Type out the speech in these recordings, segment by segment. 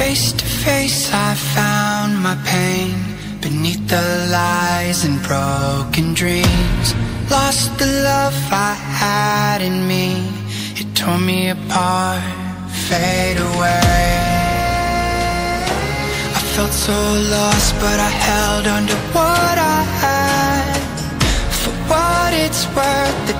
Face to face I found my pain Beneath the lies and broken dreams. Lost the love I had in me. It tore me apart, fade away. I felt so lost but I held on to what I had. For what it's worth,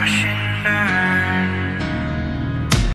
crush and burn.